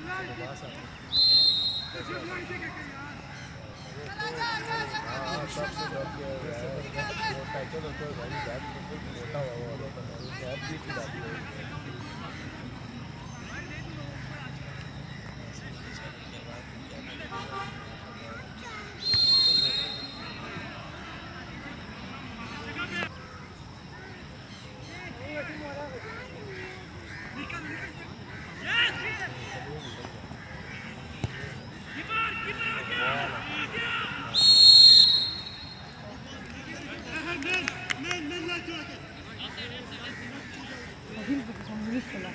हाँ सबसे डर चलो तो भाई बैट बिल्कुल मोटा हुआ होता है बैट भी खिला दिया ville, parce qu'ils sont venus jusque-là.